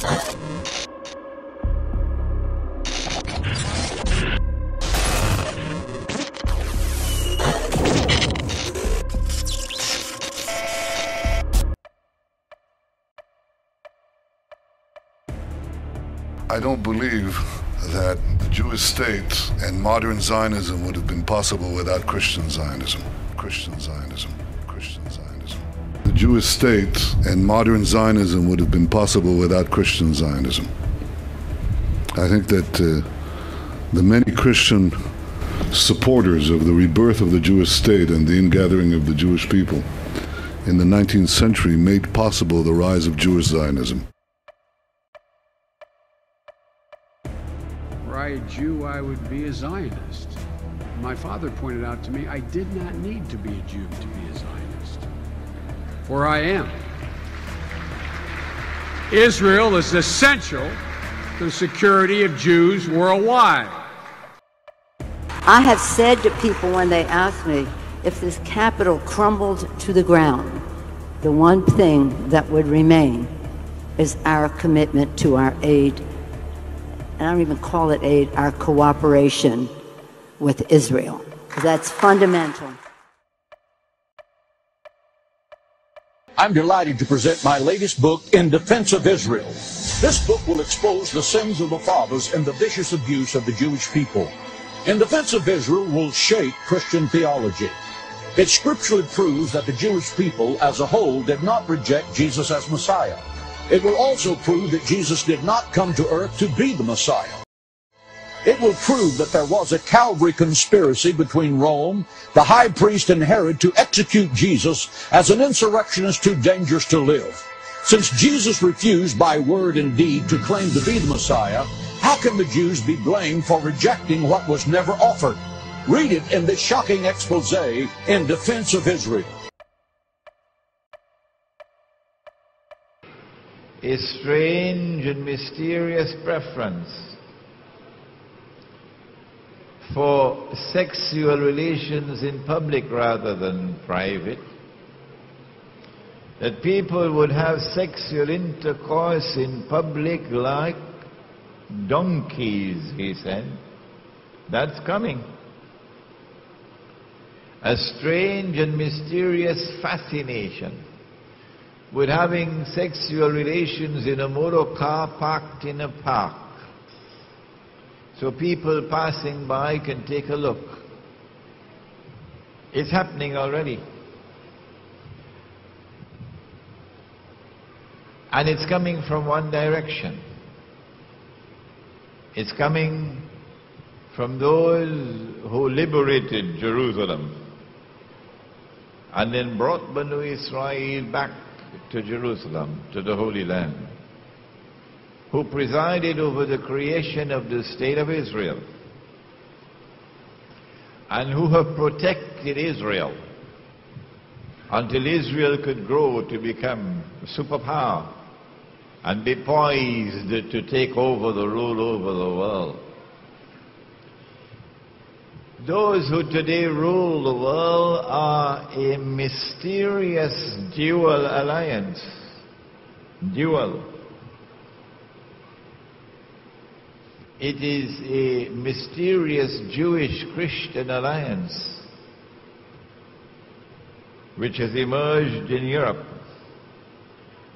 I don't believe that the Jewish state and modern Zionism would have been possible without Christian Zionism. Christian Zionism. Christian Zionism. The Jewish state and modern Zionism would have been possible without Christian Zionism. I think that uh, the many Christian supporters of the rebirth of the Jewish state and the ingathering of the Jewish people in the 19th century made possible the rise of Jewish Zionism. Were I a Jew, I would be a Zionist. My father pointed out to me I did not need to be a Jew to be a Zionist. For I am. Israel is essential to the security of Jews worldwide. I have said to people when they ask me if this capital crumbled to the ground, the one thing that would remain is our commitment to our aid. And I don't even call it aid, our cooperation with Israel. That's fundamental. I'm delighted to present my latest book, In Defense of Israel. This book will expose the sins of the fathers and the vicious abuse of the Jewish people. In Defense of Israel will shape Christian theology. It scripturally proves that the Jewish people as a whole did not reject Jesus as Messiah. It will also prove that Jesus did not come to earth to be the Messiah. It will prove that there was a Calvary conspiracy between Rome, the high priest, and Herod to execute Jesus as an insurrectionist too dangerous to live. Since Jesus refused by word and deed to claim to be the Messiah, how can the Jews be blamed for rejecting what was never offered? Read it in this shocking expose in defense of Israel. A strange and mysterious preference for sexual relations in public rather than private. That people would have sexual intercourse in public like donkeys, he said. That's coming. A strange and mysterious fascination with having sexual relations in a motor car parked in a park. So people passing by can take a look. It's happening already. And it's coming from one direction. It's coming from those who liberated Jerusalem and then brought Banu Israel back to Jerusalem, to the Holy Land, who presided over the creation of the state of Israel, and who have protected Israel until Israel could grow to become a superpower and be poised to take over the rule over the world. Those who today rule the world are a mysterious dual alliance. Dual. It is a mysterious Jewish Christian alliance which has emerged in Europe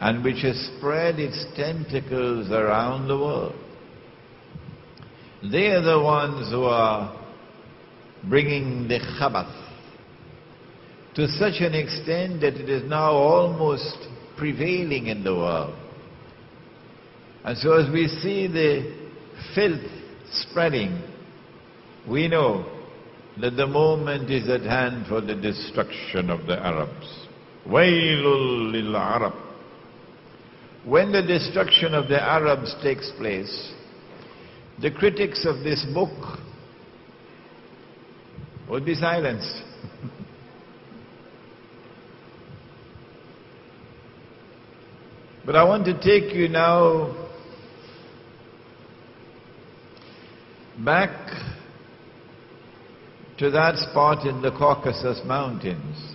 and which has spread its tentacles around the world. They are the ones who are bringing the Chabbath to such an extent that it is now almost prevailing in the world. And so as we see the filth spreading, we know that the moment is at hand for the destruction of the Arabs. Wailul lil Arab. When the destruction of the Arabs takes place, the critics of this book would be silenced. but I want to take you now back to that spot in the Caucasus Mountains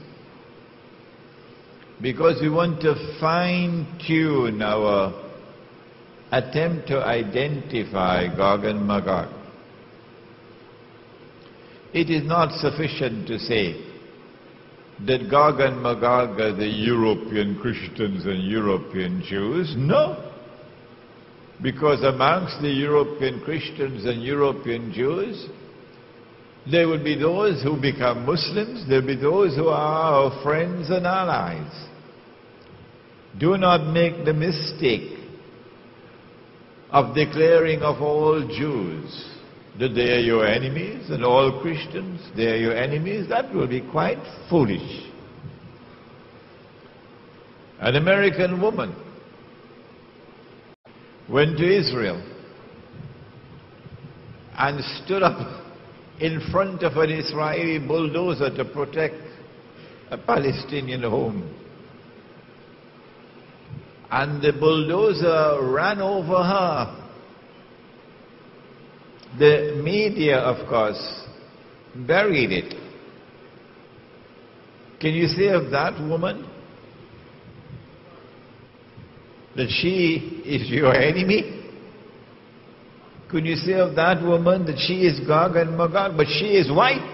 because we want to fine tune our attempt to identify Gog and Magog. It is not sufficient to say that Gog and Magog are the European Christians and European Jews. No. Because amongst the European Christians and European Jews, there will be those who become Muslims, there will be those who are our friends and allies. Do not make the mistake of declaring of all Jews that they are your enemies and all Christians, they are your enemies, that will be quite foolish. An American woman went to Israel and stood up in front of an Israeli bulldozer to protect a Palestinian home. And the bulldozer ran over her the media, of course, buried it. Can you say of that woman that she is your enemy? Can you say of that woman that she is Gog and Magog, but she is white?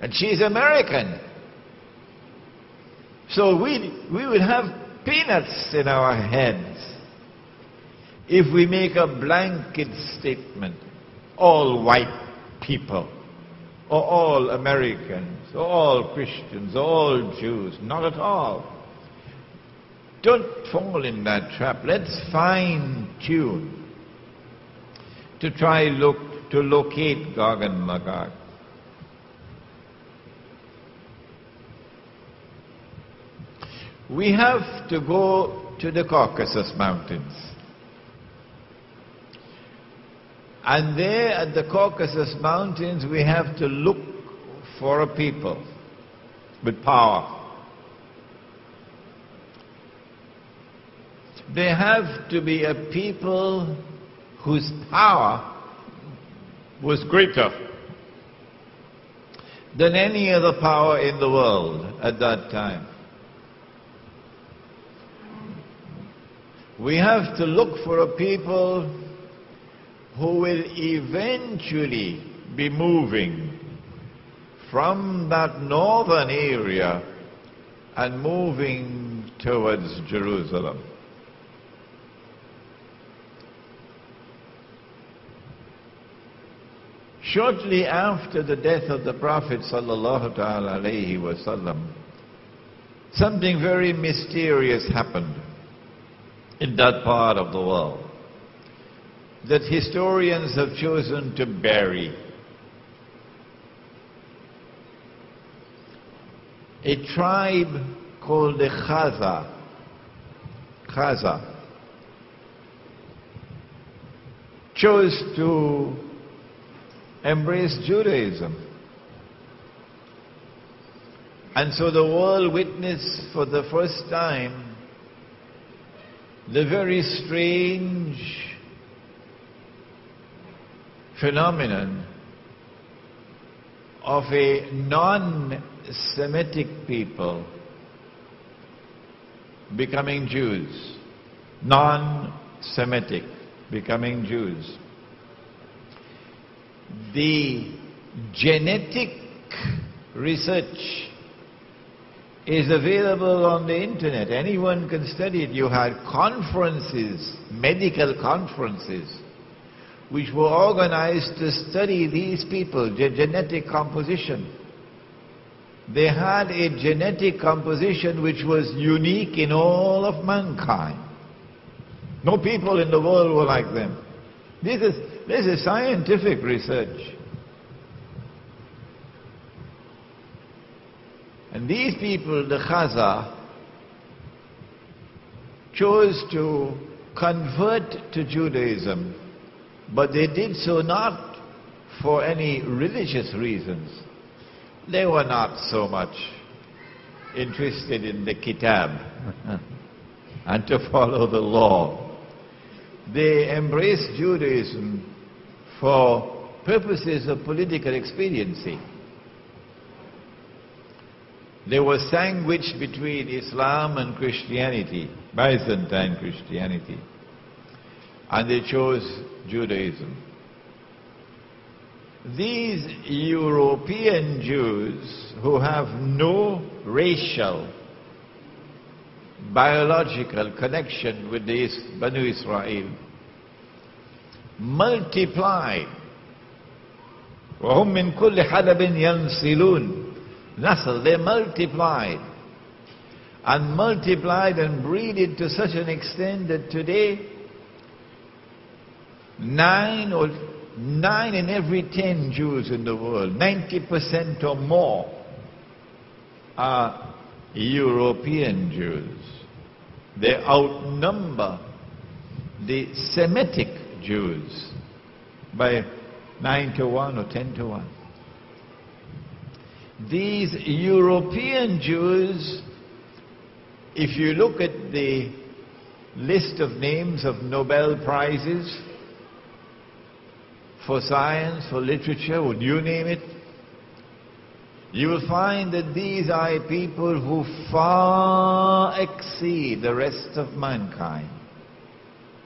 And she is American. So we, we would have peanuts in our heads if we make a blanket statement, all white people, or all Americans, or all Christians, or all Jews, not at all. Don't fall in that trap. Let's fine tune to try look to locate Gog and Magog. We have to go to the Caucasus Mountains. And there at the Caucasus Mountains, we have to look for a people with power. There have to be a people whose power was greater than any other power in the world at that time. We have to look for a people who will eventually be moving from that northern area and moving towards Jerusalem. Shortly after the death of the Prophet sallallahu alaihi wasallam, something very mysterious happened in that part of the world that historians have chosen to bury. A tribe called the Khazar, Khazar, chose to embrace Judaism. And so the world witnessed for the first time the very strange phenomenon of a non-Semitic people becoming Jews. Non-Semitic becoming Jews. The genetic research is available on the internet. Anyone can study it. You had conferences, medical conferences, which were organized to study these people, their genetic composition. They had a genetic composition which was unique in all of mankind. No people in the world were like them. This is, this is scientific research. And these people, the Khazar, chose to convert to Judaism but they did so not for any religious reasons. They were not so much interested in the kitab and to follow the law. They embraced Judaism for purposes of political expediency. They were sandwiched between Islam and Christianity. Byzantine Christianity. And they chose Judaism. These European Jews who have no racial, biological connection with the Banu Israel. Multiply. وَهُمْ مِنْ كُلِّ حَدَبٍ يَنْسِلُونَ Nasl, they multiplied. And multiplied and breeded to such an extent that today nine or nine in every ten Jews in the world, 90% or more are European Jews. They outnumber the Semitic Jews by 9 to 1 or 10 to 1. These European Jews, if you look at the list of names of Nobel Prizes, for science, for literature, would you name it? You will find that these are people who far exceed the rest of mankind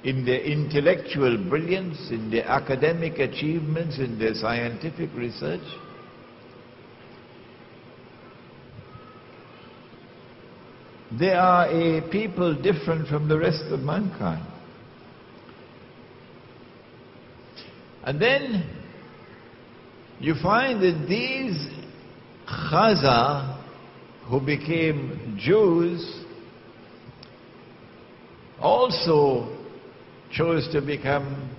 in their intellectual brilliance, in their academic achievements, in their scientific research. They are a people different from the rest of mankind. And then you find that these Khazar who became Jews also chose to become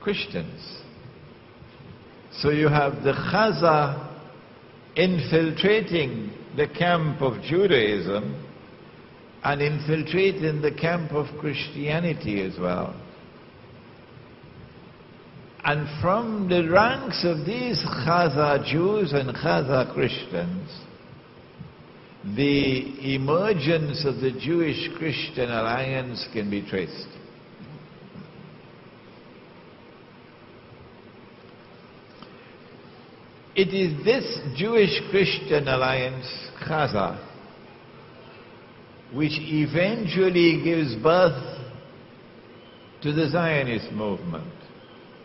Christians. So you have the Khazar infiltrating the camp of Judaism and infiltrating the camp of Christianity as well. And from the ranks of these Khazar Jews and Khazar Christians, the emergence of the Jewish-Christian alliance can be traced. It is this Jewish-Christian alliance, Khazar, which eventually gives birth to the Zionist movement.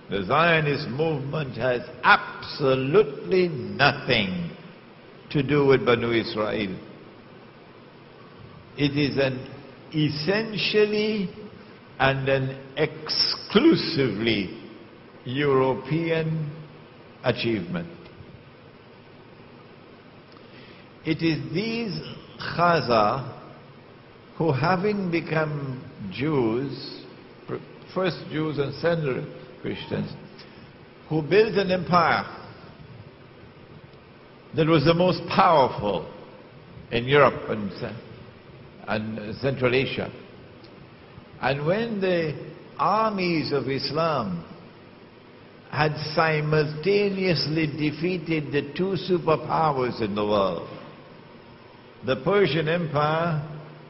The Zionist movement has absolutely nothing to do with Banu Israel. It is an essentially and an exclusively European achievement. It is these Khazar who having become Jews, first Jews and Christians, who built an empire that was the most powerful in Europe and, and Central Asia. And when the armies of Islam had simultaneously defeated the two superpowers in the world, the Persian Empire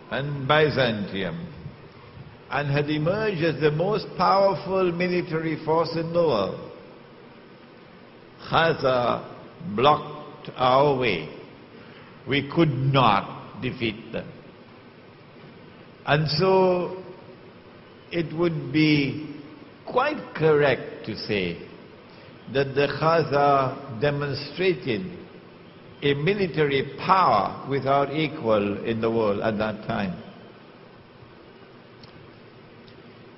and Byzantium, and had emerged as the most powerful military force in the world. Khazar blocked our way. We could not defeat them. And so it would be quite correct to say that the Khazar demonstrated a military power without equal in the world at that time.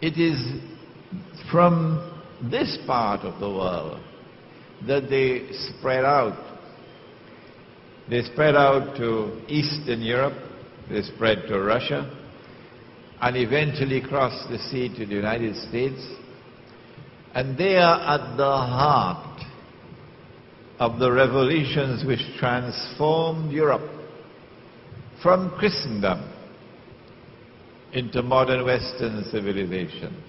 It is from this part of the world that they spread out. They spread out to Eastern Europe, they spread to Russia, and eventually crossed the sea to the United States. And they are at the heart of the revolutions which transformed Europe from Christendom into modern Western civilization.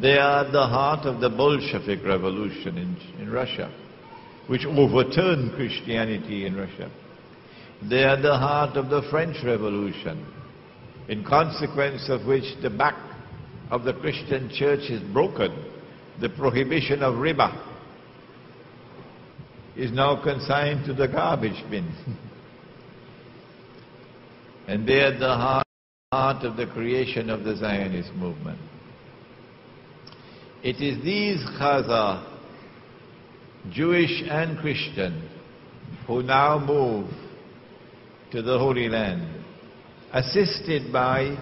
They are at the heart of the Bolshevik revolution in, in Russia, which overturned Christianity in Russia. They are at the heart of the French Revolution, in consequence of which the back of the Christian church is broken. The prohibition of riba is now consigned to the garbage bin. and they are at the heart part of the creation of the Zionist movement. It is these Khazar, Jewish and Christian, who now move to the Holy Land, assisted by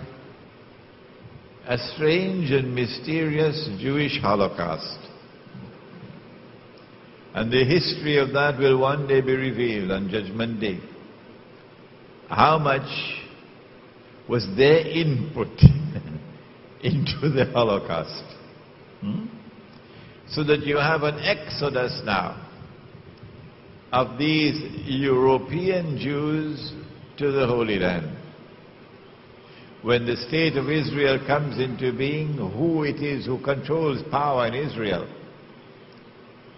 a strange and mysterious Jewish Holocaust. And the history of that will one day be revealed on Judgment Day. How much was their input into the Holocaust? Hmm? So that you have an exodus now of these European Jews to the Holy Land. When the state of Israel comes into being, who it is who controls power in Israel?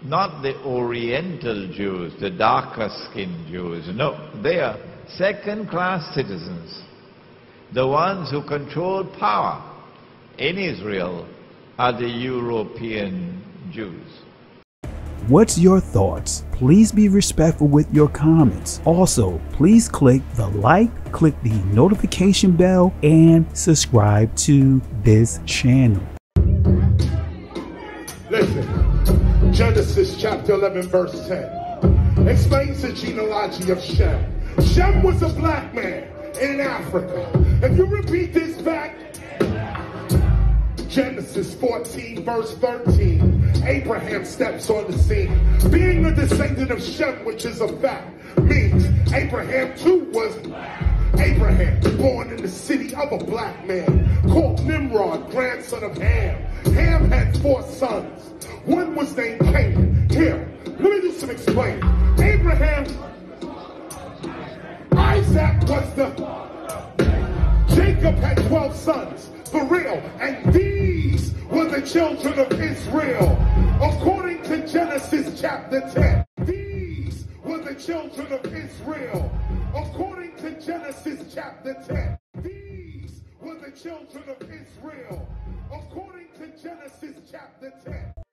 Not the Oriental Jews, the darker skinned Jews. No, they are second class citizens. The ones who control power in Israel are the European Jews. What's your thoughts? Please be respectful with your comments. Also, please click the like, click the notification bell, and subscribe to this channel. Listen, Genesis chapter 11, verse 10 explains the genealogy of Shem. Shem was a black man in Africa. If you repeat this back, Genesis 14, verse 13, Abraham steps on the scene. Being a descendant of Shem, which is a fact, means Abraham too was Abraham, born in the city of a black man, called Nimrod, grandson of Ham. Ham had four sons. One was named Canaan. Here, let me do some explaining. Abraham, Isaac was the, Jacob had 12 sons for real. And these were the children of Israel. According to Genesis chapter 10. These were the children of Israel. According to Genesis chapter 10. These were the children of Israel. According to Genesis chapter 10.